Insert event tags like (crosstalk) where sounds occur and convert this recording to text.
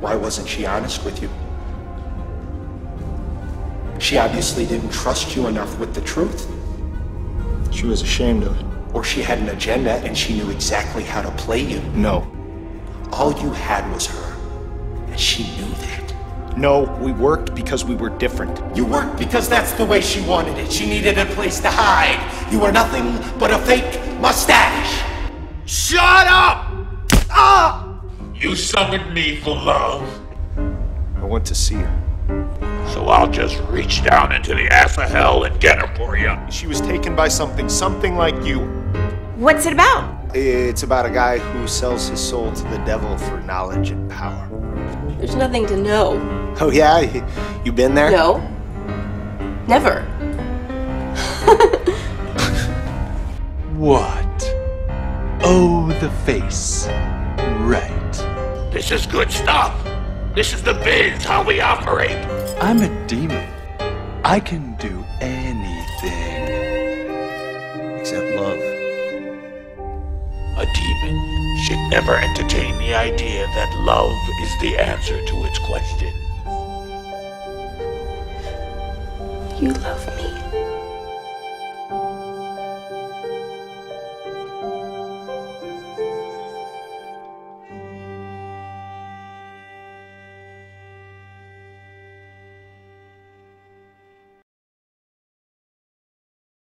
Why wasn't she honest with you? She obviously didn't trust you enough with the truth. She was ashamed of it. Or she had an agenda and she knew exactly how to play you. No. All you had was her. And she knew that. No, we worked because we were different. You worked because that's the way she wanted it. She needed a place to hide. You were nothing but a fake mustache. Shut up! You summoned me for love, I want to see her. so I'll just reach down into the ass of hell and get her for you. She was taken by something, something like you. What's it about? It's about a guy who sells his soul to the devil for knowledge and power. There's nothing to know. Oh yeah, You- you been there? No. Never. (laughs) What? Oh, the face. Right. This is good stuff. This is the biz, how we operate. I'm a demon. I can do anything. Except love. A demon should never entertain the idea that love is the answer to its question. You love me.